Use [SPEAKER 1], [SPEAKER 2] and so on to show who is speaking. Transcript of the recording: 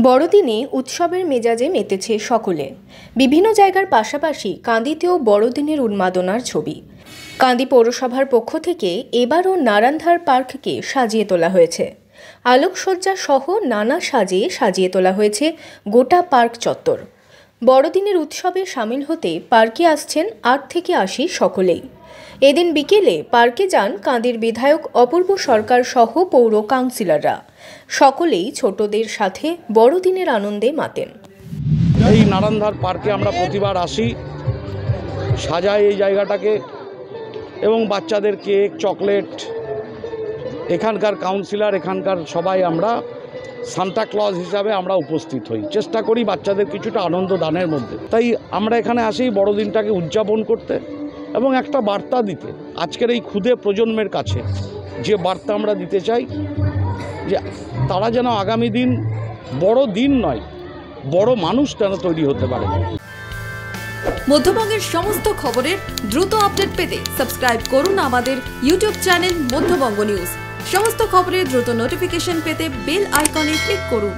[SPEAKER 1] বড়দিনে উৎসবের মেজাজে মেতেছে সকলে। বিভিন্ন জায়গার পাশাপাশি কান্দিতেও বড়দিনের উন্মাদনার ছবি। কান্দি পৌরসভার পক্ষ থেকে এবারও নারান্ধার পার্ককে সাজিয়ে তোলা হয়েছে। আলোকসজ্জা সহ নানা সাজে সাজিয়ে তোলা হয়েছে গোটা পার্ক চত্বর। বড়দিনের উৎসবে সামিল হতে পার্কে আসছেন আট থেকে আশি সকলেই। এদিন বিকেলে পার্কে যান কাঁদির বিধায়ক অপূর্ব সরকার সহ পৌর কাউন্সিলররা। সকলেই ছোটদের সাথে বড়দিনের আনন্দে মাতেন।
[SPEAKER 2] এই নারান্ধার পার্কে আমরা প্রতিবার আসি, সাজাই এই জায়গাটাকে এবং বাচ্চাদের কেক, চকলেট, এখানকার কাউন্সিলর, এখানকার সবাই আমরা সান্তা ক্লজ হিসাবে আমরা উপস্থিত হই। চেষ্টা করি বাচ্চাদের কিছুটা আনন্দ দানের মধ্যে। তাই আমরা এখানে আসি বড়দিনটাকে উদযাপন করতে। এবং একটা বার্তা দিতে। আজকের এই ক্ষুদে প্রজন্মের কাছে যে বার্তা আমরা দিতে চাই, যে তারা যেন আগামী দিন বড় দিন নয়, বড় মানুষ যেন তৈরি হতে পারে।
[SPEAKER 3] মধ্যবঙ্গের সমস্ত খবরের দ্রুত আপডেট পেতে সাবস্ক্রাইব করুন আমাদের ইউটিউব চ্যানেল মধ্যবঙ্গ নিউজ। সমস্ত খবরের দ্রুত নোটিফিকেশন পেতে বেল আইকনে ক্লিক করুন।